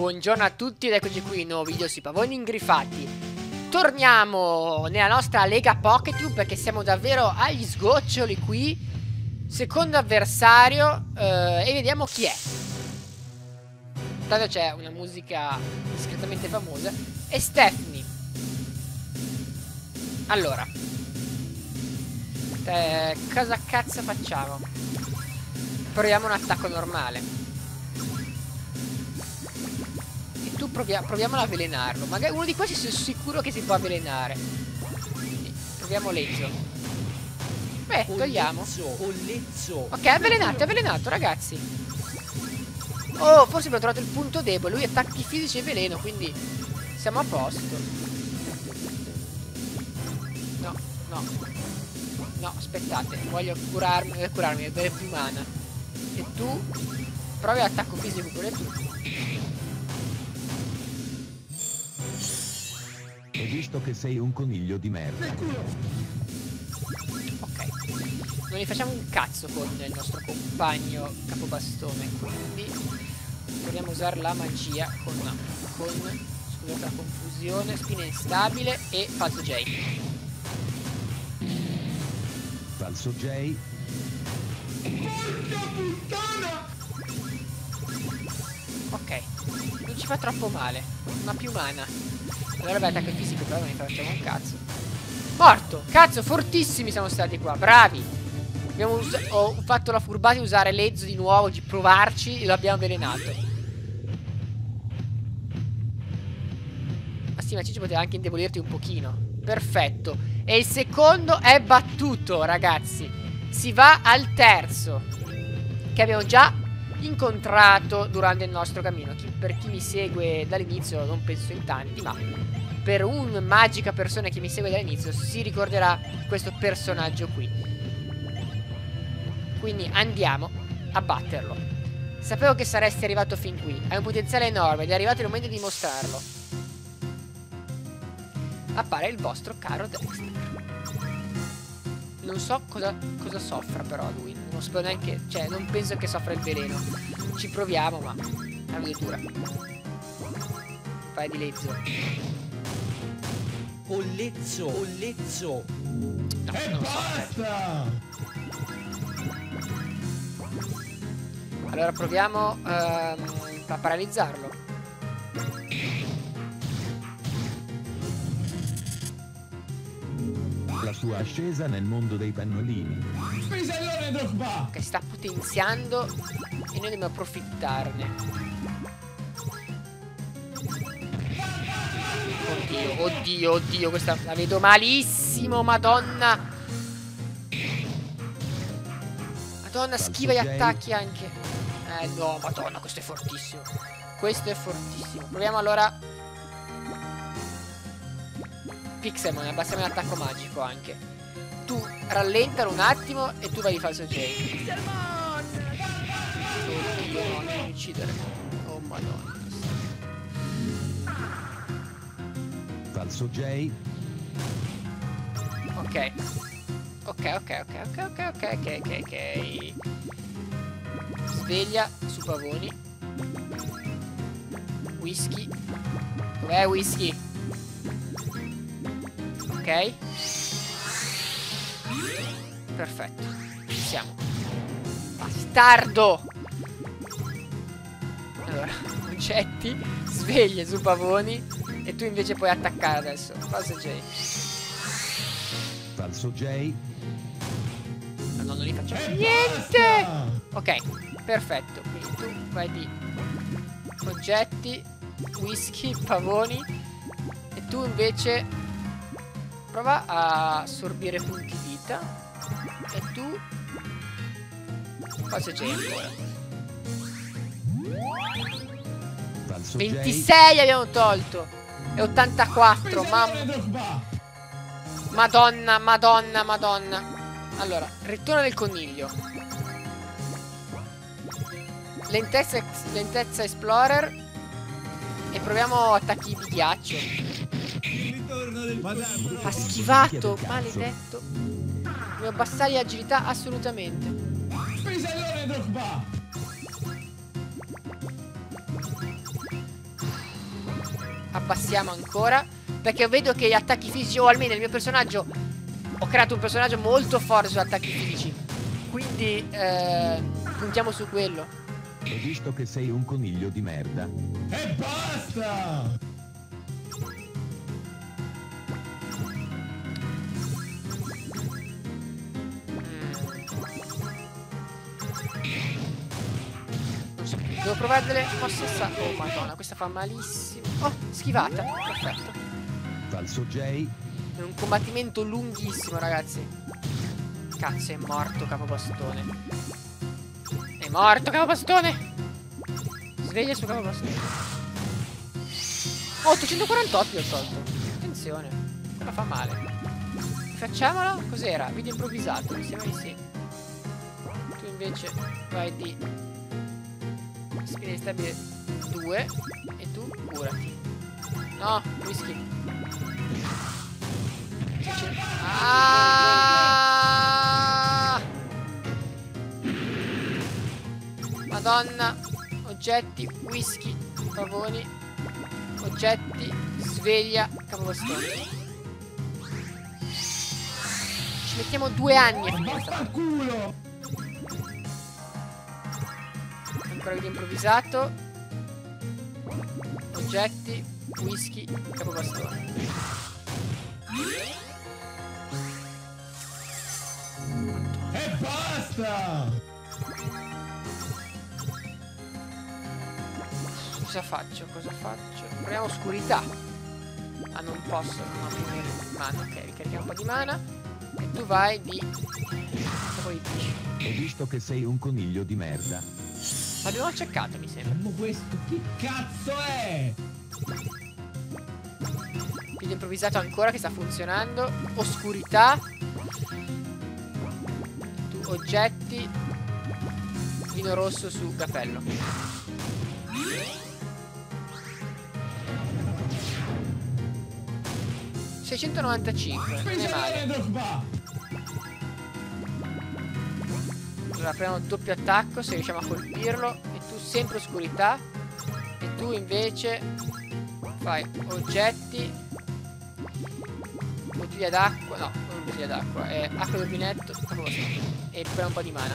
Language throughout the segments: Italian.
Buongiorno a tutti ed eccoci qui in nuovo video sui pavoni ingrifati. Torniamo nella nostra Lega Poketube perché siamo davvero agli sgoccioli qui Secondo avversario eh, e vediamo chi è. Tanto c'è una musica discretamente famosa E Stephanie. Allora eh, Cosa cazzo facciamo? Proviamo un attacco normale tu provia proviamo ad avvelenarlo. Magari uno di questi sono sicuro che si può avvelenare. Quindi, proviamo Lezzo. Beh, togliamo. Ok, avvelenato, avvelenato, ragazzi. Oh, forse abbiamo trovato il punto debole. Lui attacchi fisici e veleno, quindi siamo a posto. No, no. No, aspettate, voglio curarmi, eh, curarmi, avere più mana. E tu provi attacco fisico pure tu. Visto che sei un coniglio di merda. Ok. Non ne facciamo un cazzo con il nostro compagno capobastone, quindi proviamo a usare la magia con, con scusate la confusione, spina instabile e falso J. Falso J. Porca puttana! Ok, non ci fa troppo male, ma più mana. Allora beh, attacco fisico però non ne facciamo un cazzo. Morto! Cazzo, fortissimi siamo stati qua, bravi! Ho fatto la furbata di usare Lezzo di nuovo, di provarci e lo abbiamo avvelenato. Sì, ma Ciccio poteva anche indebolirti un pochino. Perfetto. E il secondo è battuto, ragazzi. Si va al terzo. Che abbiamo già incontrato durante il nostro cammino. Chi, per chi mi segue dall'inizio, non penso in tanti, ma per una magica persona che mi segue dall'inizio si ricorderà questo personaggio qui. Quindi andiamo a batterlo. Sapevo che saresti arrivato fin qui. Hai un potenziale enorme ed è arrivato il momento di dimostrarlo. Appare il vostro caro Dexter. Non so cosa, cosa soffra però lui. Non so neanche. Cioè, non penso che soffra il veleno. Ci proviamo, ma. La vedo dura. Fai di lezzo. Ollezzo, Ollezzo. No, e non basta! Allora proviamo ehm, a paralizzarlo. La sua ascesa nel mondo dei pannolini. Spisellone Drogba! Che sta potenziando e noi dobbiamo approfittarne. Oddio, oddio, oddio, questa la vedo malissimo, madonna. Madonna, schiva gli attacchi anche. Eh no, madonna, questo è fortissimo. Questo è fortissimo. Proviamo allora. Pixelmon, abbassiamo l'attacco magico anche. Tu rallentalo un attimo e tu vai di falso J. Oddio, no, non uccidere. Oh madonna. Falso J. Ok. Ok, ok, ok, ok, ok, ok, ok, ok, ok. Sveglia su pavoni. Whisky. Dov'è whisky? Ok. Perfetto. Ci siamo. Bastardo! Allora, oggetti. Sveglia su pavoni. E tu invece puoi attaccare adesso. Falso J. Falso J. No, no, non li facciamo niente. Ok, perfetto. Quindi tu vai di oggetti, whisky, pavoni. E tu invece prova a assorbire punti vita. E tu falso J ancora. 26 abbiamo tolto. E 84, mamma. Madonna, madonna, madonna. Allora, ritorno del coniglio. Lentezza, lentezza explorer. E proviamo attacchi di ghiaccio. Ha schivato, maledetto. Dobbiamo abbassare agilità assolutamente. abbassiamo ancora. Perché vedo che gli attacchi fisici, o almeno il mio personaggio, ho creato un personaggio molto forte su attacchi fisici. Quindi eh, puntiamo su quello. Ho visto che sei un coniglio di merda. E basta! Devo provare delle mosse sa- Oh madonna, questa fa malissimo. Oh, schivata. Perfetto. Falso J, È un combattimento lunghissimo, ragazzi. Cazzo, è morto capobastone. È morto capobastone. Sveglia su capobastone. Oh, 848 ho tolto. Attenzione. Non fa male. Facciamolo. Cos'era? Video improvvisato. Mi sembra di sì. Tu invece vai di spina di stabile 2 e tu curati. No, whisky. Ah! Madonna, oggetti, whisky, pavoni, oggetti, sveglia, capobastone. Ci mettiamo due anni a finire Ancora video improvvisato. Oggetti, whisky, capobastone. E basta! Cosa faccio? Cosa faccio? Proviamo oscurità. Ah, non posso, non più mana. Ok, ricarichiamo un po' di mana. E tu vai di... Cosa dici? ho visto che sei un coniglio di merda. L'abbiamo cercato, mi sembra. Ma questo che cazzo è? Video improvvisato ancora che sta funzionando. Oscurità. Tu, oggetti. Vino rosso su cappello. ...695, non è male. Allora il doppio attacco se riusciamo a colpirlo E tu sempre oscurità E tu invece Fai oggetti Bottiglia d'acqua No, non bottiglia d'acqua È acqua acqua bastone. E recupera un po' di mana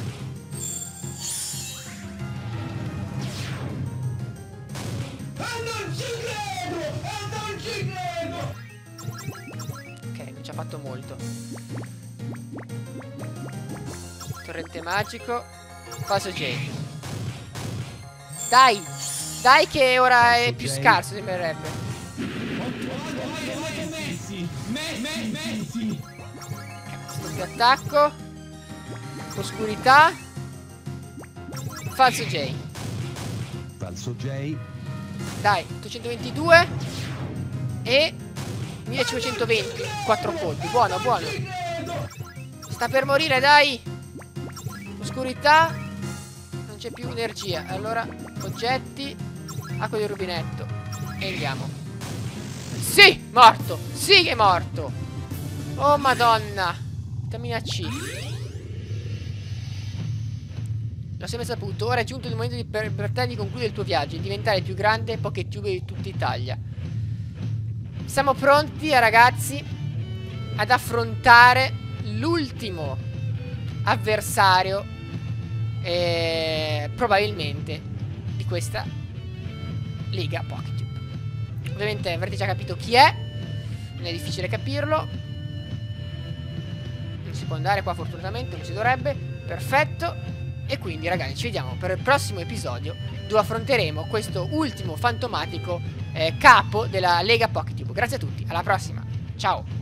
E non ci credo! E non ci credo! Ok, non ci ha fatto molto Torrente magico. Falso J. Dai Dai che ora è più scarso sembrerebbe! Doppio attacco. Oscurità. Falso J. Falso J, Dai 822 E 1520 4 colpi. Buono buono! Sta per morire dai Oscurità Non c'è più energia. Allora oggetti Acqua di rubinetto. E andiamo. Sì morto! Sì che è morto! Oh madonna! Vitamina C. L'ho sempre saputo? Ora è giunto il momento per, per te di concludere il tuo viaggio E diventare il più grande Pocket Tube di tutta Italia. Siamo pronti ragazzi Ad affrontare L'ultimo Avversario eh, Probabilmente Di questa Lega Pocket Tube Ovviamente avrete già capito chi è Non è difficile capirlo. Non si può andare qua fortunatamente Non si dovrebbe. Perfetto. E quindi ragazzi ci vediamo per il prossimo episodio dove affronteremo questo ultimo fantomatico eh, capo della Lega Pocket Tube. Grazie a tutti, alla prossima, ciao!